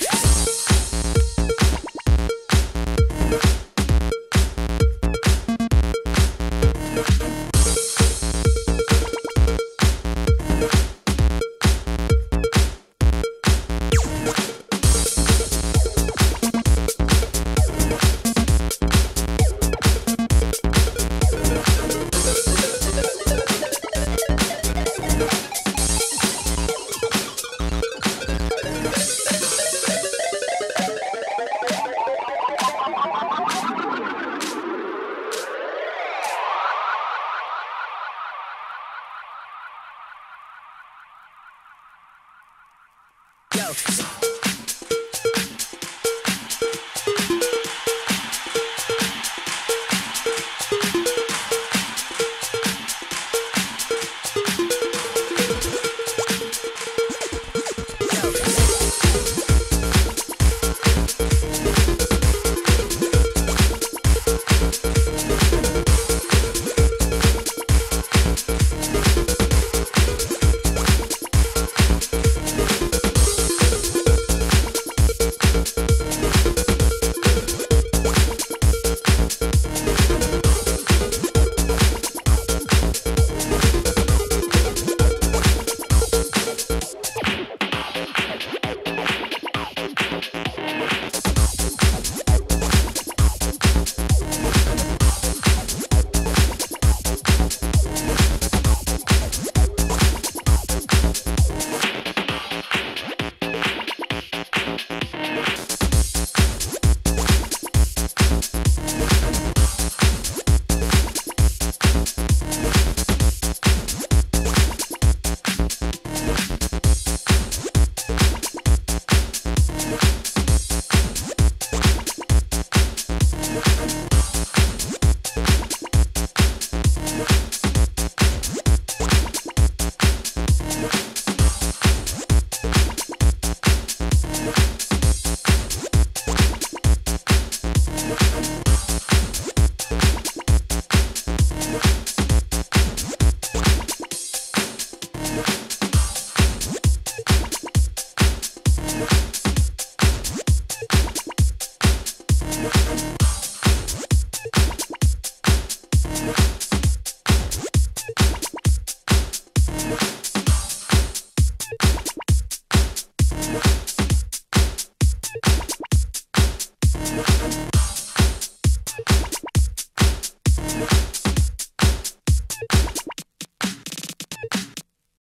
Yeah. Soul.